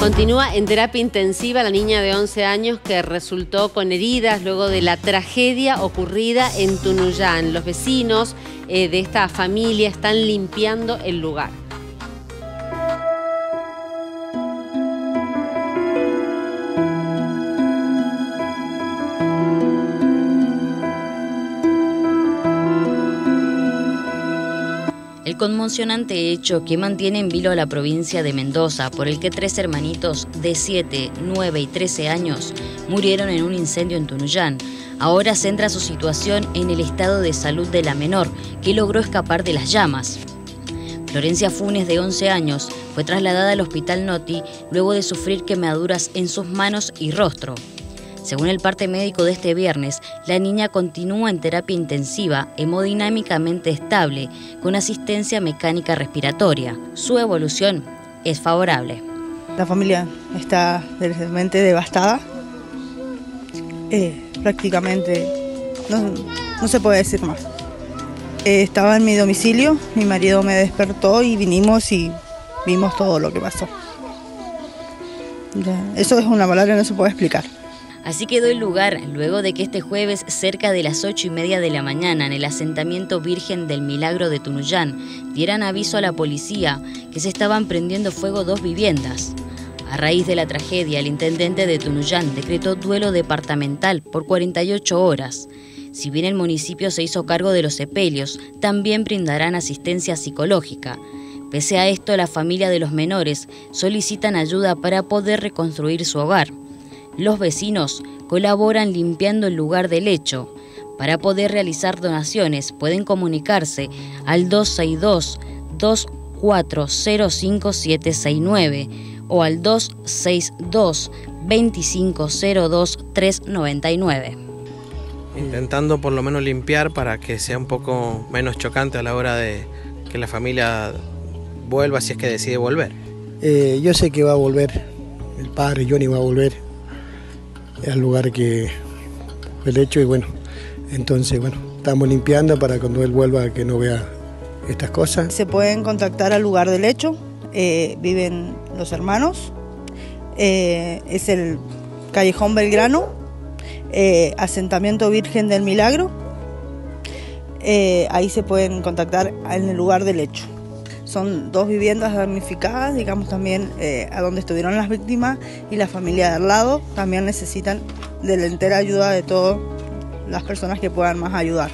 Continúa en terapia intensiva la niña de 11 años que resultó con heridas luego de la tragedia ocurrida en Tunuyán. Los vecinos eh, de esta familia están limpiando el lugar. El conmocionante hecho que mantiene en vilo a la provincia de Mendoza, por el que tres hermanitos de 7, 9 y 13 años murieron en un incendio en Tunuyán, ahora centra su situación en el estado de salud de la menor, que logró escapar de las llamas. Florencia Funes, de 11 años, fue trasladada al hospital Noti luego de sufrir quemaduras en sus manos y rostro. Según el parte médico de este viernes, la niña continúa en terapia intensiva, hemodinámicamente estable, con asistencia mecánica respiratoria. Su evolución es favorable. La familia está realmente devastada. Eh, prácticamente no, se puede decir más. Eh, estaba en mi domicilio, mi marido me despertó y vinimos y vimos todo lo que pasó. Eso es una palabra que no se puede explicar. Así quedó el lugar luego de que este jueves, cerca de las ocho y media de la mañana, en el asentamiento Virgen del Milagro de Tunuyán, dieran aviso a la policía que se estaban prendiendo fuego dos viviendas. A raíz de la tragedia, el intendente de Tunuyán decretó duelo departamental por 48 horas. Si bien el municipio se hizo cargo de los sepelios, también brindarán asistencia psicológica. Pese a esto, la familia de los menores solicitan ayuda para poder reconstruir su hogar. Los vecinos colaboran limpiando el lugar del hecho. Para poder realizar donaciones pueden comunicarse al 262 2405769 o al 262 2502 399. Intentando por lo menos limpiar para que sea un poco menos chocante a la hora de que la familia vuelva si es que decide volver. Eh, yo sé que va a volver, el padre Johnny va a volver al lugar que fue el hecho y bueno, entonces bueno, estamos limpiando para cuando él vuelva que no vea estas cosas. Se pueden contactar al lugar del hecho, eh, viven los hermanos, eh, es el Callejón Belgrano, eh, Asentamiento Virgen del Milagro, ahí se pueden contactar en el lugar del hecho. Son dos viviendas damnificadas, digamos también eh, a donde estuvieron las víctimas y la familia de al lado también necesitan de la entera ayuda de todas las personas que puedan más ayudar.